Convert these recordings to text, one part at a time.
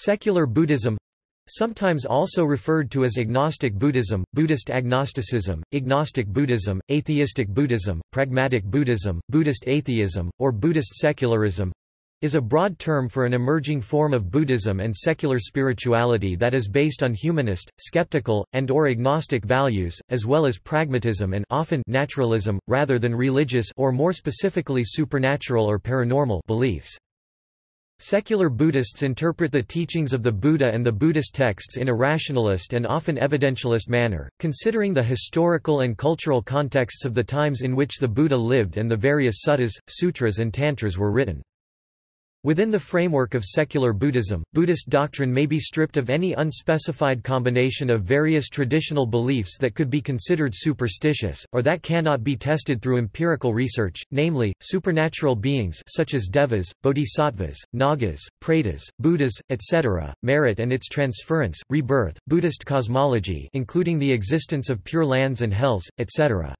Secular Buddhism Sometimes also referred to as agnostic Buddhism, Buddhist agnosticism, ignostic Buddhism, atheistic Buddhism, pragmatic Buddhism, Buddhist atheism, or Buddhist secularism is a broad term for an emerging form of Buddhism and secular spirituality that is based on humanist, skeptical, and or agnostic values, as well as pragmatism and often naturalism, rather than religious or more specifically supernatural or paranormal beliefs. Secular Buddhists interpret the teachings of the Buddha and the Buddhist texts in a rationalist and often evidentialist manner, considering the historical and cultural contexts of the times in which the Buddha lived and the various suttas, sutras and tantras were written. Within the framework of secular Buddhism, Buddhist doctrine may be stripped of any unspecified combination of various traditional beliefs that could be considered superstitious, or that cannot be tested through empirical research, namely, supernatural beings such as devas, bodhisattvas, nagas, pretas, buddhas, etc., merit and its transference, rebirth, Buddhist cosmology including the existence of pure lands and hells, etc.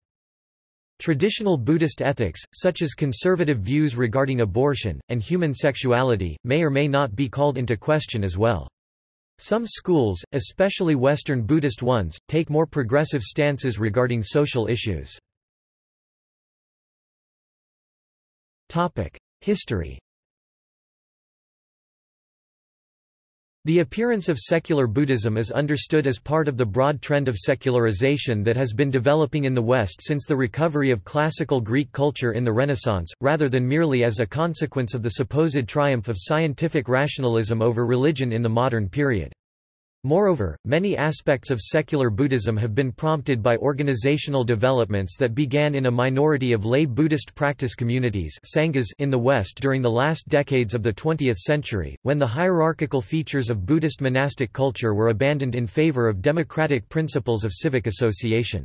Traditional Buddhist ethics, such as conservative views regarding abortion, and human sexuality, may or may not be called into question as well. Some schools, especially Western Buddhist ones, take more progressive stances regarding social issues. History The appearance of secular Buddhism is understood as part of the broad trend of secularization that has been developing in the West since the recovery of classical Greek culture in the Renaissance, rather than merely as a consequence of the supposed triumph of scientific rationalism over religion in the modern period. Moreover, many aspects of secular Buddhism have been prompted by organizational developments that began in a minority of lay Buddhist practice communities sanghas in the West during the last decades of the 20th century, when the hierarchical features of Buddhist monastic culture were abandoned in favor of democratic principles of civic association.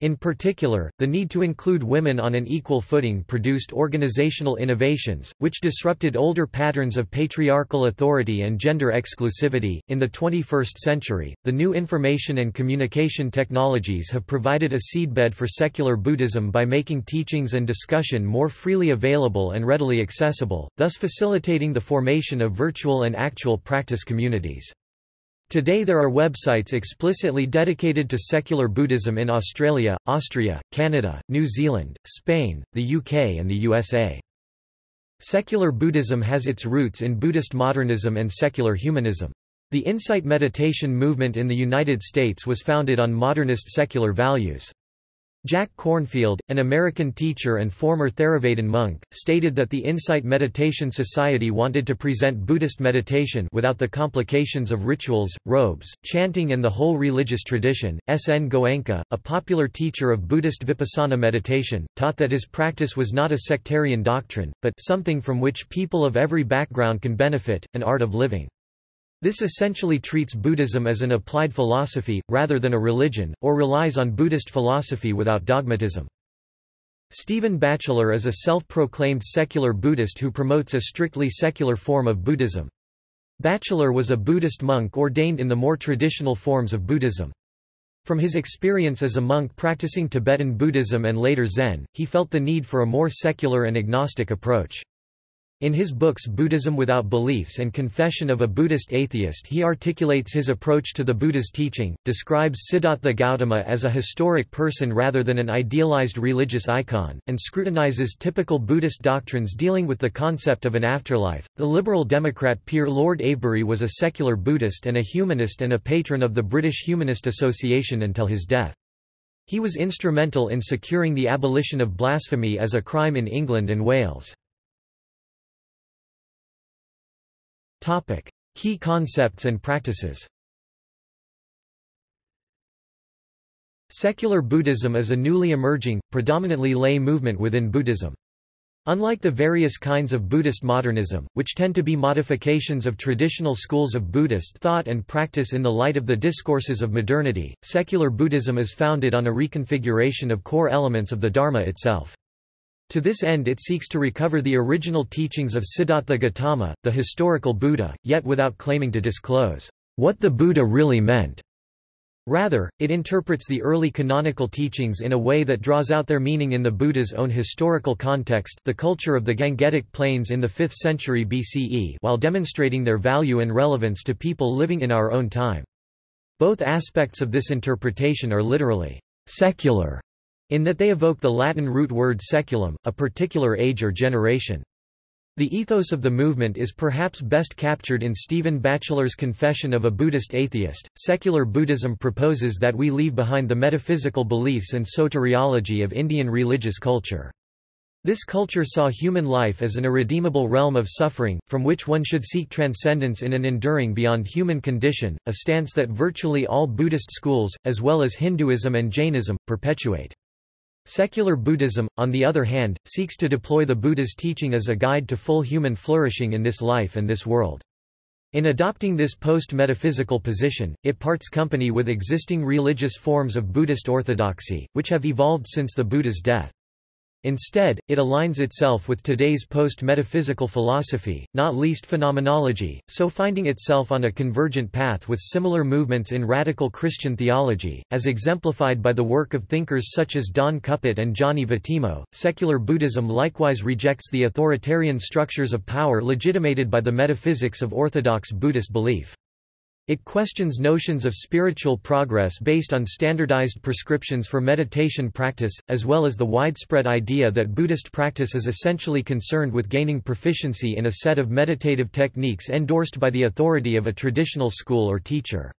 In particular, the need to include women on an equal footing produced organizational innovations, which disrupted older patterns of patriarchal authority and gender exclusivity. In the 21st century, the new information and communication technologies have provided a seedbed for secular Buddhism by making teachings and discussion more freely available and readily accessible, thus facilitating the formation of virtual and actual practice communities. Today there are websites explicitly dedicated to secular Buddhism in Australia, Austria, Canada, New Zealand, Spain, the UK and the USA. Secular Buddhism has its roots in Buddhist modernism and secular humanism. The Insight meditation movement in the United States was founded on modernist secular values. Jack Kornfield, an American teacher and former Theravadan monk, stated that the Insight Meditation Society wanted to present Buddhist meditation without the complications of rituals, robes, chanting and the whole religious tradition. S. N. Goenka, a popular teacher of Buddhist vipassana meditation, taught that his practice was not a sectarian doctrine, but something from which people of every background can benefit, an art of living. This essentially treats Buddhism as an applied philosophy, rather than a religion, or relies on Buddhist philosophy without dogmatism. Stephen Batchelor is a self-proclaimed secular Buddhist who promotes a strictly secular form of Buddhism. Batchelor was a Buddhist monk ordained in the more traditional forms of Buddhism. From his experience as a monk practicing Tibetan Buddhism and later Zen, he felt the need for a more secular and agnostic approach. In his books Buddhism Without Beliefs and Confession of a Buddhist Atheist he articulates his approach to the Buddha's teaching, describes Siddhartha Gautama as a historic person rather than an idealized religious icon, and scrutinizes typical Buddhist doctrines dealing with the concept of an afterlife. The Liberal Democrat peer Lord Avebury was a secular Buddhist and a humanist and a patron of the British Humanist Association until his death. He was instrumental in securing the abolition of blasphemy as a crime in England and Wales. Topic: Key concepts and practices. Secular Buddhism is a newly emerging, predominantly lay movement within Buddhism. Unlike the various kinds of Buddhist modernism, which tend to be modifications of traditional schools of Buddhist thought and practice in the light of the discourses of modernity, secular Buddhism is founded on a reconfiguration of core elements of the Dharma itself. To this end it seeks to recover the original teachings of Siddhartha Gautama, the historical Buddha, yet without claiming to disclose what the Buddha really meant. Rather, it interprets the early canonical teachings in a way that draws out their meaning in the Buddha's own historical context the culture of the Gangetic Plains in the 5th century BCE while demonstrating their value and relevance to people living in our own time. Both aspects of this interpretation are literally secular, in that they evoke the Latin root word saeculum, a particular age or generation. The ethos of the movement is perhaps best captured in Stephen Batchelor's Confession of a Buddhist Atheist. Secular Buddhism proposes that we leave behind the metaphysical beliefs and soteriology of Indian religious culture. This culture saw human life as an irredeemable realm of suffering, from which one should seek transcendence in an enduring beyond human condition, a stance that virtually all Buddhist schools, as well as Hinduism and Jainism, perpetuate. Secular Buddhism, on the other hand, seeks to deploy the Buddha's teaching as a guide to full human flourishing in this life and this world. In adopting this post-metaphysical position, it parts company with existing religious forms of Buddhist orthodoxy, which have evolved since the Buddha's death. Instead, it aligns itself with today's post-metaphysical philosophy, not least phenomenology, so finding itself on a convergent path with similar movements in radical Christian theology, as exemplified by the work of thinkers such as Don Cupitt and Gianni Vattimo. Secular Buddhism likewise rejects the authoritarian structures of power legitimated by the metaphysics of orthodox Buddhist belief. It questions notions of spiritual progress based on standardized prescriptions for meditation practice, as well as the widespread idea that Buddhist practice is essentially concerned with gaining proficiency in a set of meditative techniques endorsed by the authority of a traditional school or teacher.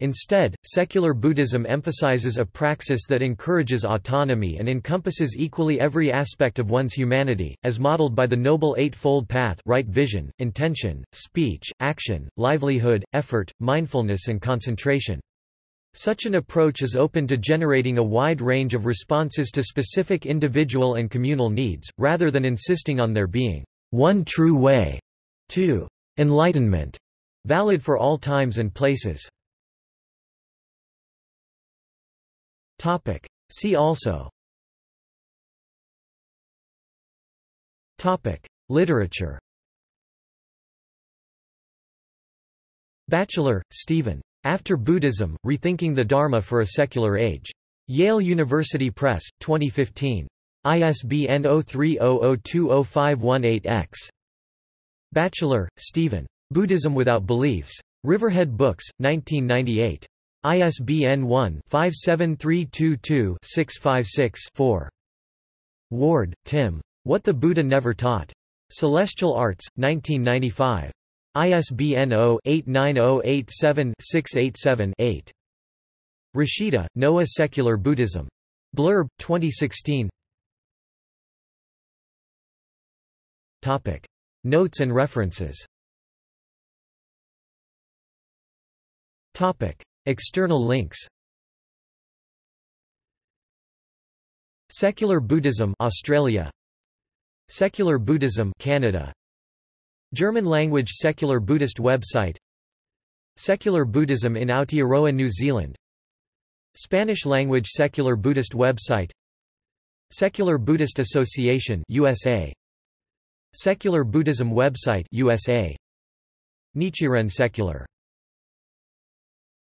Instead, secular Buddhism emphasizes a praxis that encourages autonomy and encompasses equally every aspect of one's humanity, as modeled by the Noble Eightfold Path right vision, intention, speech, action, livelihood, effort, mindfulness and concentration. Such an approach is open to generating a wide range of responses to specific individual and communal needs, rather than insisting on there being one true way to enlightenment, valid for all times and places. Topic. See also Topic. Literature Batchelor, Stephen. After Buddhism, Rethinking the Dharma for a Secular Age. Yale University Press, 2015. ISBN 0300205118-X. Batchelor, Stephen. Buddhism Without Beliefs. Riverhead Books, 1998. ISBN 1-57322-656-4. Ward, Tim. What the Buddha Never Taught. Celestial Arts, 1995. ISBN 0-89087-687-8. Rasheta, Noah Secular Buddhism. Blurb, 2016 Topic. Notes and references Topic. External links. Secular Buddhism Australia. Secular Buddhism Canada. German language secular Buddhist website. Secular Buddhism in Aotearoa New Zealand. Spanish language secular Buddhist website. Secular Buddhist Association USA Secular Buddhism website USA Nichiren Secular